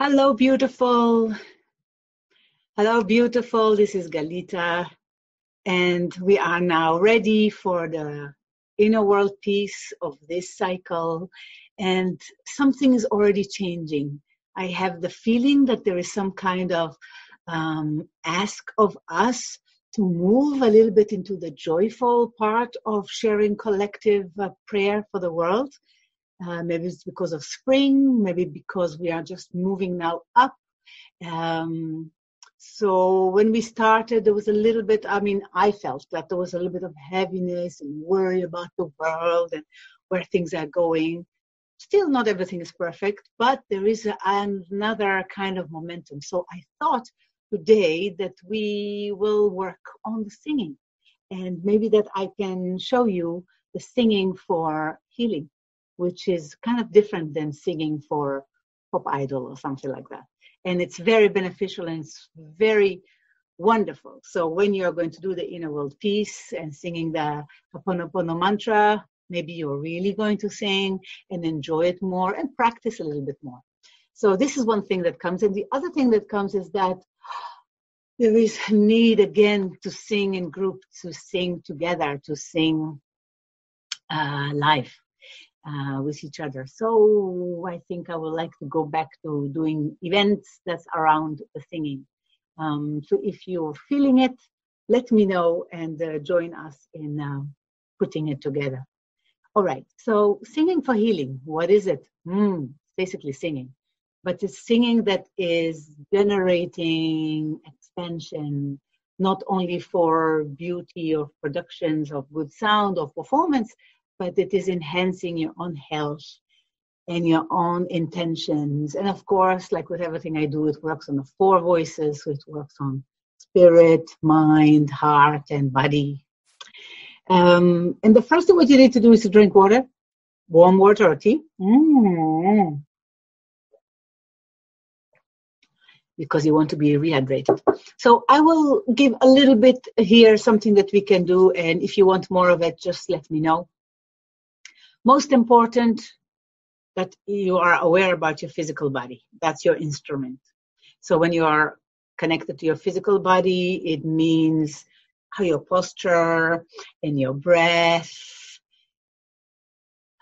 Hello, beautiful. Hello, beautiful. This is Galitta, and we are now ready for the inner world peace of this cycle. And something is already changing. I have the feeling that there is some kind of um, ask of us to move a little bit into the joyful part of sharing collective uh, prayer for the world. Uh, maybe it's because of spring, maybe because we are just moving now up. Um, so when we started, there was a little bit, I mean, I felt that there was a little bit of heaviness and worry about the world and where things are going. Still, not everything is perfect, but there is a, another kind of momentum. So I thought today that we will work on the singing and maybe that I can show you the singing for healing which is kind of different than singing for pop idol or something like that. And it's very beneficial and it's very wonderful. So when you're going to do the inner world peace and singing the Ho'oponopono mantra, maybe you're really going to sing and enjoy it more and practice a little bit more. So this is one thing that comes. And the other thing that comes is that there is need again to sing in group, to sing together, to sing uh, live uh, with each other. So I think I would like to go back to doing events that's around the singing. Um, so if you're feeling it, let me know and uh, join us in uh, putting it together. All right. So singing for healing. What is it? Mm, basically singing, but it's singing that is generating expansion, not only for beauty of productions of good sound of performance, but it is enhancing your own health and your own intentions. And of course, like with everything I do, it works on the four voices. So it works on spirit, mind, heart, and body. Um, and the first thing what you need to do is to drink water, warm water or tea. Mm. Because you want to be rehydrated. So I will give a little bit here, something that we can do. And if you want more of it, just let me know. Most important that you are aware about your physical body. That's your instrument. So when you are connected to your physical body, it means how your posture and your breath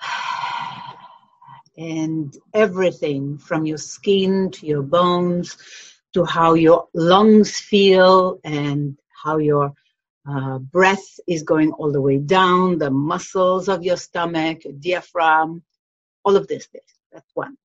and everything from your skin to your bones to how your lungs feel and how your uh, breath is going all the way down, the muscles of your stomach, your diaphragm, all of this. That's one.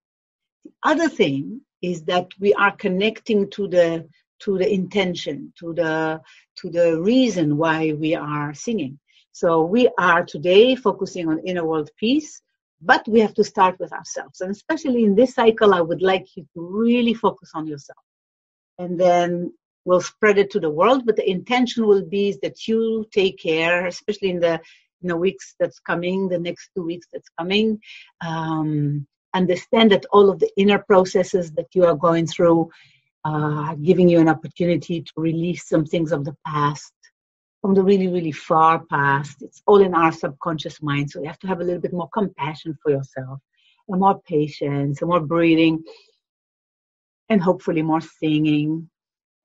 The other thing is that we are connecting to the to the intention, to the to the reason why we are singing. So we are today focusing on inner world peace, but we have to start with ourselves. And especially in this cycle, I would like you to really focus on yourself. And then will spread it to the world, but the intention will be that you take care, especially in the in the weeks that's coming, the next two weeks that's coming. Um, understand that all of the inner processes that you are going through uh, giving you an opportunity to release some things of the past, from the really, really far past. It's all in our subconscious mind, so you have to have a little bit more compassion for yourself, and more patience, and more breathing, and hopefully more singing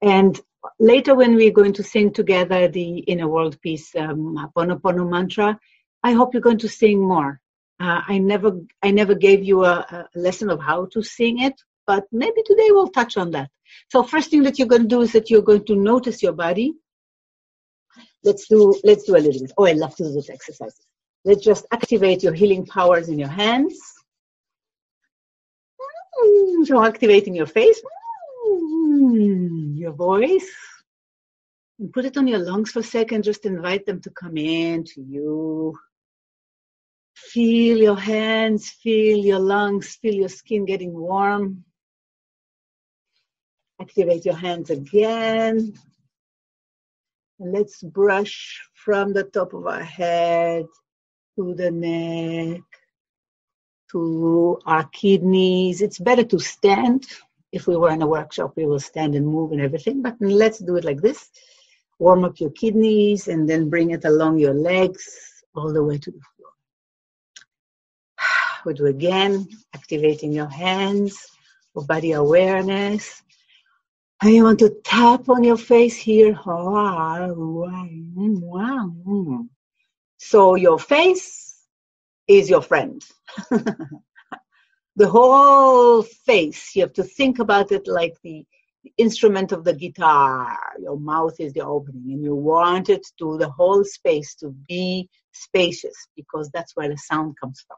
and later, when we're going to sing together the Inner World peace, um, Ho'oponopono mantra, I hope you're going to sing more. Uh, I never, I never gave you a, a lesson of how to sing it, but maybe today we'll touch on that. So first thing that you're going to do is that you're going to notice your body. Let's do, let's do a little bit. Oh, I love to do this exercise. Let's just activate your healing powers in your hands. So activating your face your voice and put it on your lungs for a second. Just invite them to come in to you. Feel your hands, feel your lungs, feel your skin getting warm. Activate your hands again. And let's brush from the top of our head to the neck, to our kidneys. It's better to stand if we were in a workshop, we will stand and move and everything, but let's do it like this. Warm up your kidneys and then bring it along your legs all the way to the floor. We do again, activating your hands, for body awareness. And you want to tap on your face here. So your face is your friend. the whole face, you have to think about it like the instrument of the guitar. Your mouth is the opening, and you want it to the whole space to be spacious because that's where the sound comes from.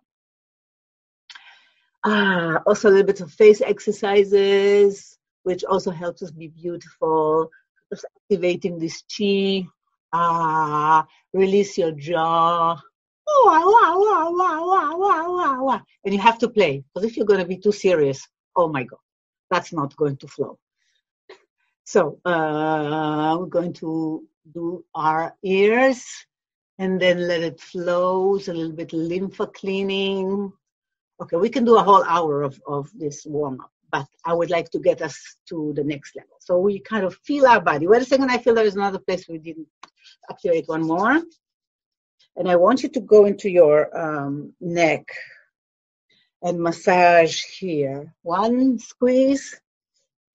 Ah, also a little bit of face exercises, which also helps us be beautiful. Just activating this chi. Ah, release your jaw. And you have to play because if you're going to be too serious, oh my God, that's not going to flow. So uh, we're going to do our ears and then let it flow. A little bit lymph cleaning. Okay, we can do a whole hour of, of this warm up, but I would like to get us to the next level. So we kind of feel our body. Wait a second, I feel there is another place we didn't activate one more. And I want you to go into your um, neck and massage here. One squeeze,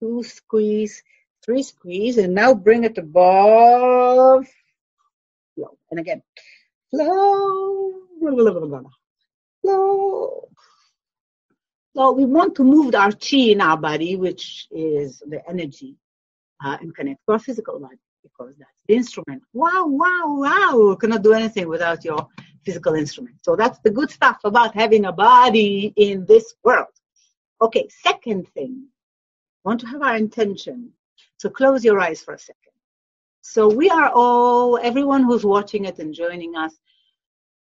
two squeeze, three squeeze, and now bring it above. Flow. And again, flow, flow. So we want to move our chi in our body, which is the energy, uh, and connect to our physical body because that's the instrument. Wow, wow, wow. We cannot do anything without your physical instrument. So that's the good stuff about having a body in this world. Okay, second thing, want to have our intention. So close your eyes for a second. So we are all, everyone who's watching it and joining us,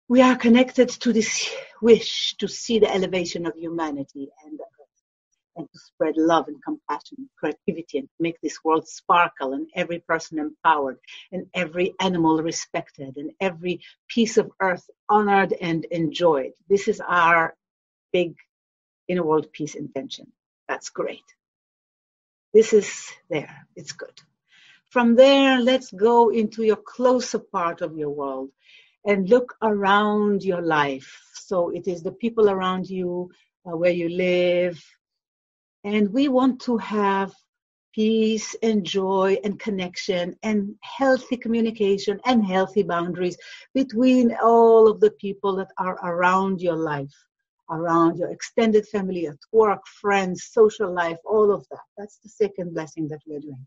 we are connected to this wish to see the elevation of humanity and and to spread love and compassion creativity and make this world sparkle and every person empowered and every animal respected and every piece of earth honored and enjoyed. This is our big inner world peace intention. That's great. This is there. It's good. From there, let's go into your closer part of your world and look around your life. So it is the people around you, uh, where you live. And we want to have peace and joy and connection and healthy communication and healthy boundaries between all of the people that are around your life, around your extended family, at work, friends, social life, all of that. That's the second blessing that we're doing.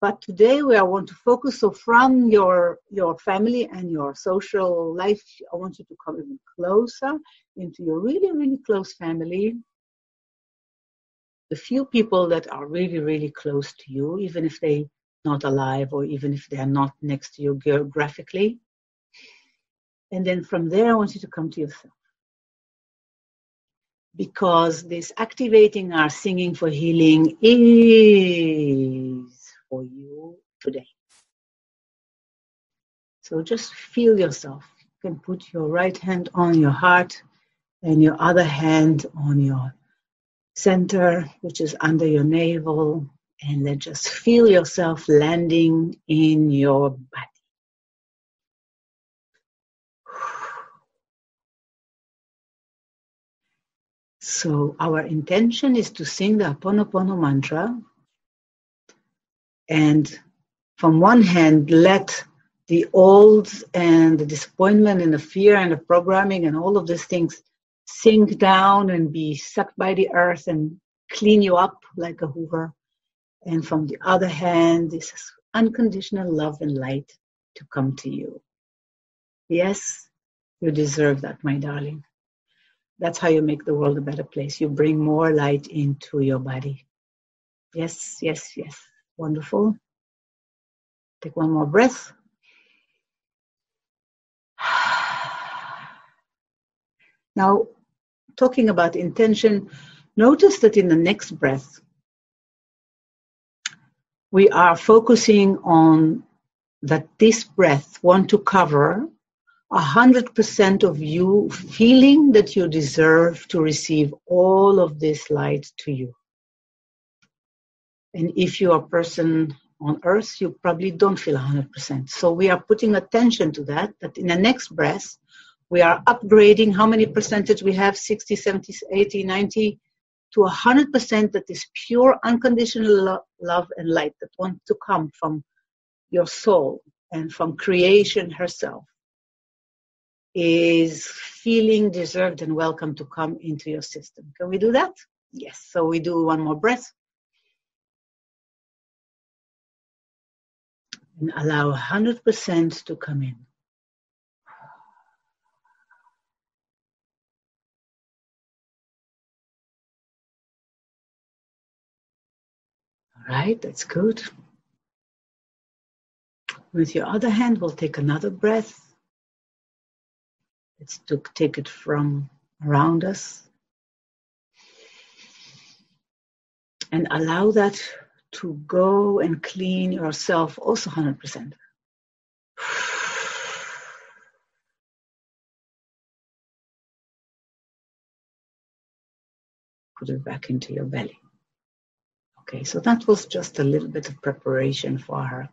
But today we want to focus so from your your family and your social life, I want you to come even closer into your really, really close family. The few people that are really, really close to you, even if they're not alive or even if they are not next to you geographically. And then from there, I want you to come to yourself. Because this activating our singing for healing is for you today. So just feel yourself. You can put your right hand on your heart and your other hand on your center, which is under your navel, and then just feel yourself landing in your body. So, our intention is to sing the Ho'oponopono mantra and from one hand let the old and the disappointment and the fear and the programming and all of these things sink down and be sucked by the earth and clean you up like a hoover. And from the other hand this is unconditional love and light to come to you. Yes you deserve that my darling. That's how you make the world a better place. You bring more light into your body. Yes yes yes. Wonderful. Take one more breath. Now, talking about intention, notice that in the next breath, we are focusing on that this breath want to cover 100% of you feeling that you deserve to receive all of this light to you. And if you're a person on earth, you probably don't feel 100%. So we are putting attention to that, that in the next breath, we are upgrading how many percentage we have 60, 70, 80, 90 to 100% that is pure unconditional lo- love and light that wants to come from your soul and from creation herself is feeling deserved and welcome to come into your system. Can we do that? Yes. So we do one more breath. And allow 100% to come in. Right, that's good. With your other hand, we'll take another breath. Let's take it from around us. And allow that to go and clean yourself also 100%. Put it back into your belly. Okay, so that was just a little bit of preparation for our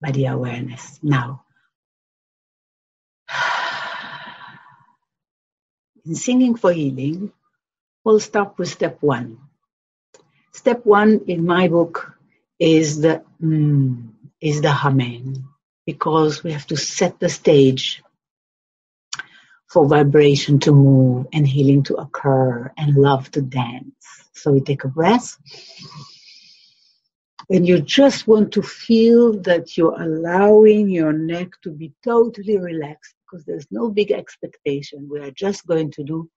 body awareness. Now, in singing for healing, we'll start with step one. Step one in my book is the mm, is the humming because we have to set the stage for vibration to move and healing to occur and love to dance. So we take a breath. And you just want to feel that you're allowing your neck to be totally relaxed because there's no big expectation. We are just going to do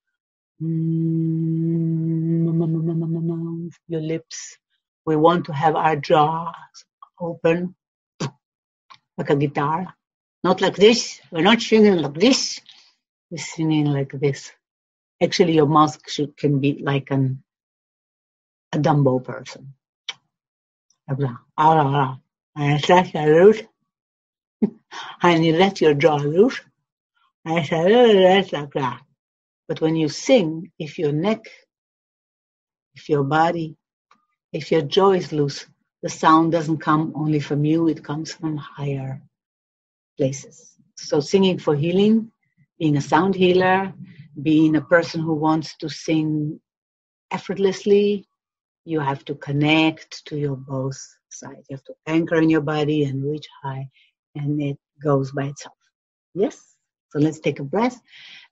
your lips. We want to have our jaws open like a guitar. Not like this. We're not singing like this. We're singing like this. Actually, your mouth should, can be like an a Dumbo person. And stretch your loose. and you let your jaw loose. And it's like that. But when you sing, if your neck, if your body, if your jaw is loose, the sound doesn't come only from you, it comes from higher places. So singing for healing, being a sound healer, being a person who wants to sing effortlessly, you have to connect to your both sides. You have to anchor in your body and reach high, and it goes by itself. Yes? So let's take a breath,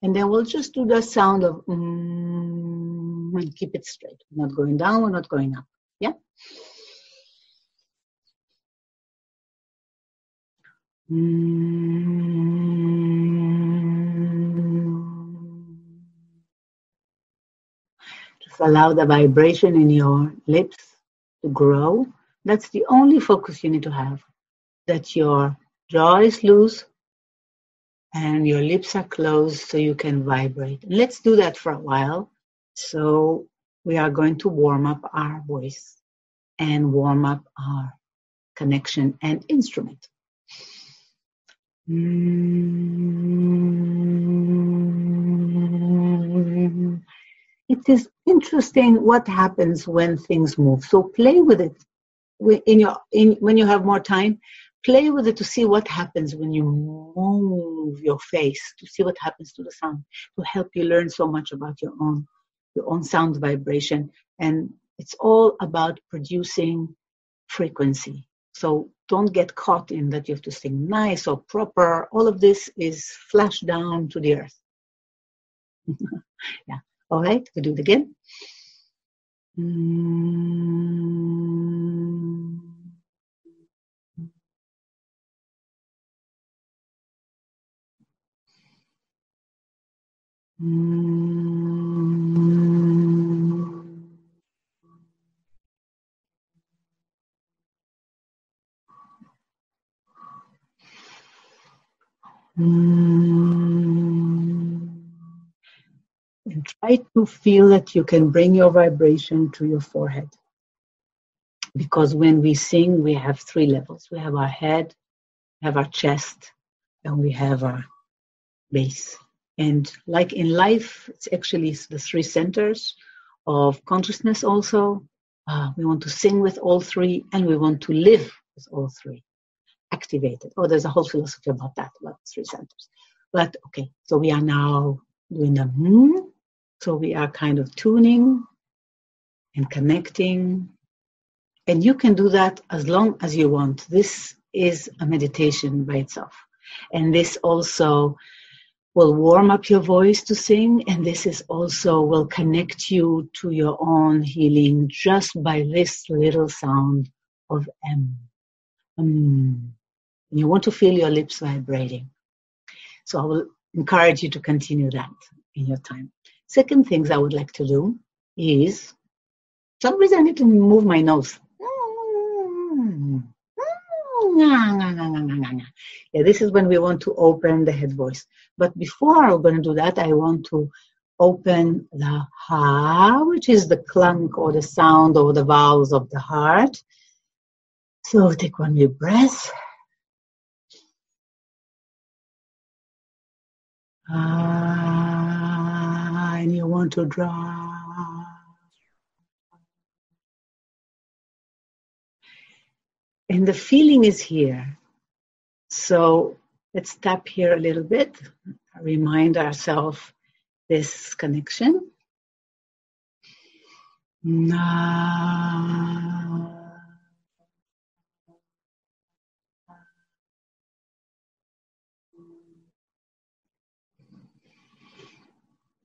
and then we'll just do the sound of mm, and keep it straight. We're not going down, we're not going up. Yeah? Mm. Allow the vibration in your lips to grow. That's the only focus you need to have. That your jaw is loose and your lips are closed so you can vibrate. Let's do that for a while. So we are going to warm up our voice and warm up our connection and instrument. Mm-hmm it is interesting what happens when things move. So play with it in your in when you have more time. Play with it to see what happens when you move your face, to see what happens to the sound, to help you learn so much about your own your own sound vibration. And it's all about producing frequency. So don't get caught in that you have to sing nice or proper. All of this is flashed down to the earth. yeah. All right, we do it again. Mm. Mm. Try to feel that you can bring your vibration to your forehead. Because when we sing, we have three levels we have our head, we have our chest, and we have our base. And like in life, it's actually the three centers of consciousness also. Uh, we want to sing with all three, and we want to live with all three activated. Oh, there's a whole philosophy about that, about three centers. But okay, so we are now doing the hmm, so we are kind of tuning and connecting. And you can do that as long as you want. This is a meditation by itself. And this also will warm up your voice to sing, and this is also will connect you to your own healing just by this little sound of M. Um, you want to feel your lips vibrating. So I will encourage you to continue that in your time. Second things I would like to do is some reason I need to move my nose. Yeah, this is when we want to open the head voice. But before I'm going to do that, I want to open the ha, which is the clunk or the sound of the vowels of the heart. So take one deep breath. Ah, want to draw. And the feeling is here. So let's tap here a little bit, remind ourselves this connection.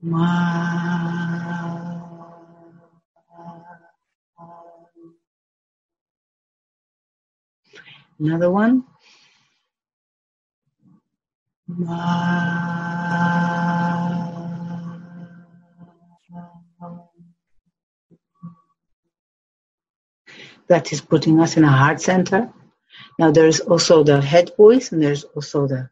Another one. That is putting us in a heart center. Now there's also the head voice and there's also the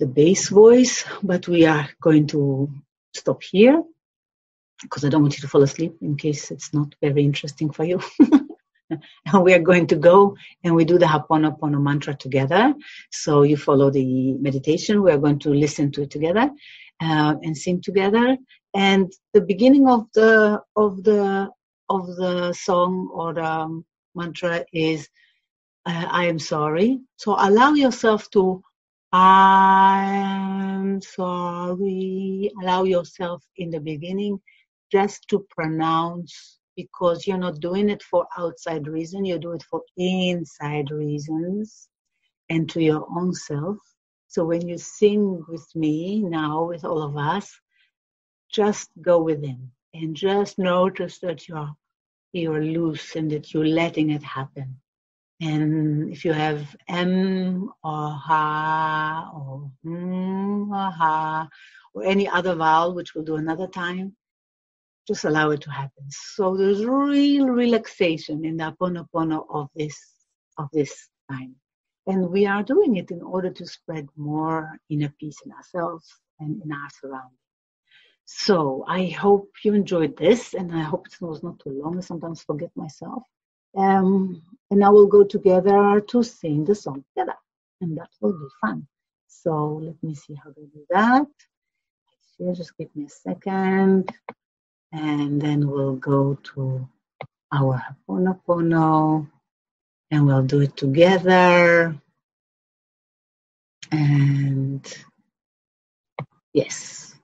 the bass voice, but we are going to stop here because I don't want you to fall asleep in case it's not very interesting for you. and we are going to go and we do the Ho'oponopono mantra together. So you follow the meditation. We are going to listen to it together uh, and sing together. And the beginning of the of the of the song or the mantra is uh, I am sorry. So allow yourself to I'm sorry. Allow yourself in the beginning just to pronounce because you're not doing it for outside reason, you do it for inside reasons and to your own self. So when you sing with me now, with all of us, just go within and just notice that you're you're loose and that you're letting it happen. And if you have M or Ha or mm or Ha or any other vowel, which we'll do another time, just allow it to happen. So there's real relaxation in the Ho'oponopono of this of this time. And we are doing it in order to spread more inner peace in ourselves and in our surroundings. So I hope you enjoyed this, and I hope it was not too long. I sometimes forget myself. Um, and now we'll go together to sing the song together, and that will be fun. So let me see how to do that. Just give me a second and then we'll go to our Ho'oponopono and we'll do it together. And yes,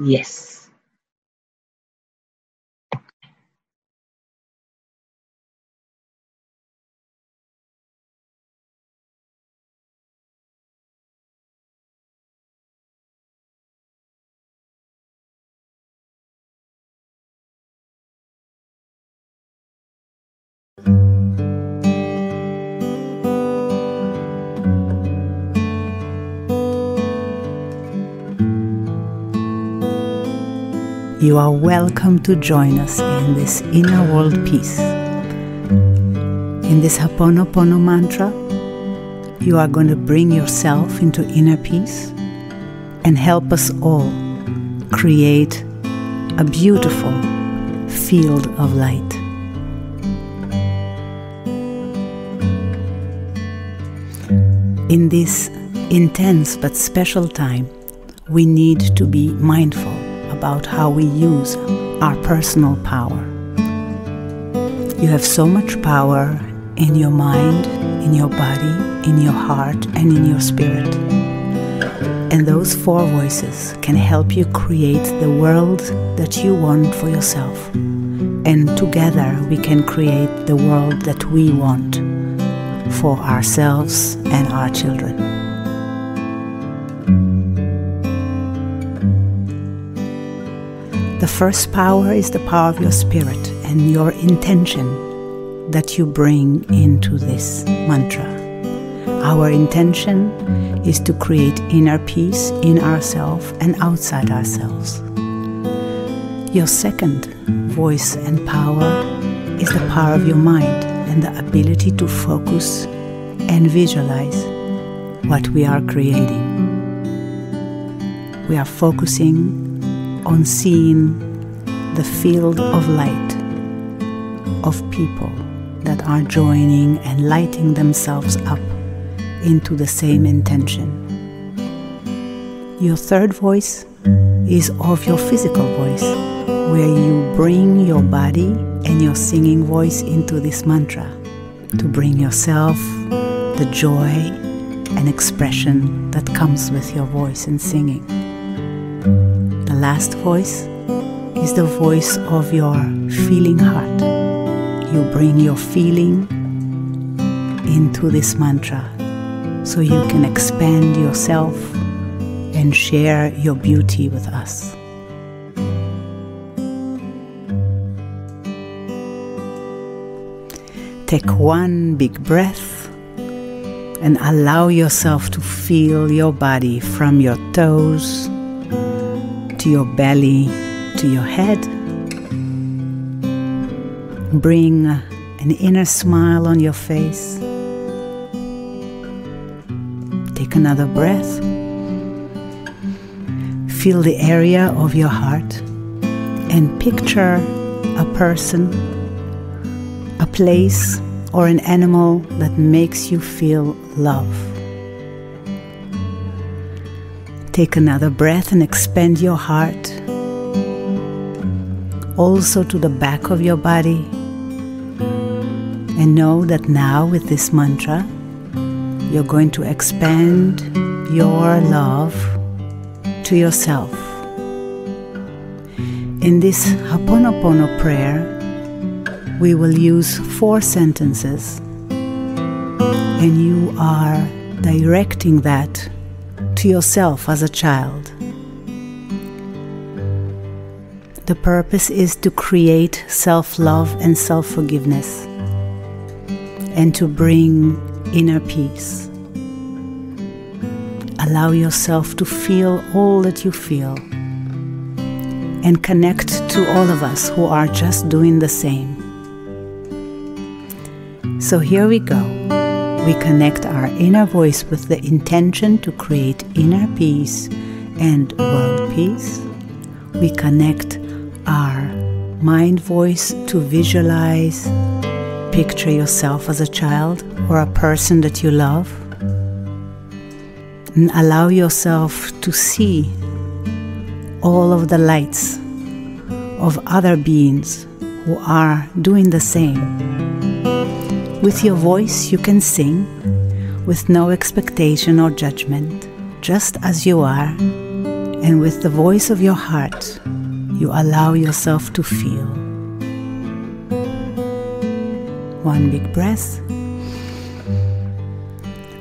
yes. You are welcome to join us in this inner world peace. In this Ho'oponopono mantra, you are going to bring yourself into inner peace and help us all create a beautiful field of light. In this intense but special time, we need to be mindful about how we use our personal power. You have so much power in your mind, in your body, in your heart, and in your spirit. And those four voices can help you create the world that you want for yourself. And together we can create the world that we want for ourselves and our children. The first power is the power of your spirit and your intention that you bring into this mantra. Our intention is to create inner peace in ourselves and outside ourselves. Your second voice and power is the power of your mind and the ability to focus and visualize what we are creating. We are focusing on seeing the field of light of people that are joining and lighting themselves up into the same intention. Your third voice is of your physical voice, where you bring your body and your singing voice into this mantra to bring yourself the joy and expression that comes with your voice and singing. The last voice is the voice of your feeling heart. You bring your feeling into this mantra so you can expand yourself and share your beauty with us. Take one big breath and allow yourself to feel your body from your toes to your belly to your head. Bring an inner smile on your face Take another breath. Feel the area of your heart and picture a person, place, or an animal that makes you feel love. Take another breath and expand your heart also to the back of your body. And know that now, with this mantra, you're going to expand your love to yourself. In this Ho'oponopono prayer, we will use four sentences, and you are directing that to yourself as a child. The purpose is to create self love and self forgiveness and to bring inner peace. Allow yourself to feel all that you feel and connect to all of us who are just doing the same. So here we go. We connect our inner voice with the intention to create inner peace and world peace. We connect our mind voice to visualize picture yourself as a child or a person that you love. And allow yourself to see all of the lights of other beings who are doing the same. With your voice, you can sing with no expectation or judgment, just as you are, and with the voice of your heart, you allow yourself to feel one big breath.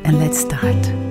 And let's start.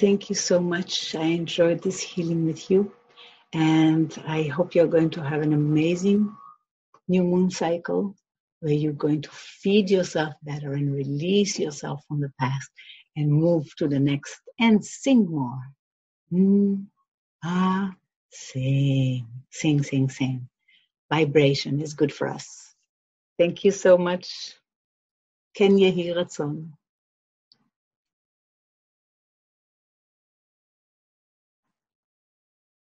Thank you so much. I enjoyed this healing with you. And I hope you're going to have an amazing new moon cycle where you're going to feed yourself better and release yourself from the past and move to the next and sing more. Mm, ah, sing, sing, sing, sing. Vibration is good for us. Thank you so much. Kenya Hiratzon.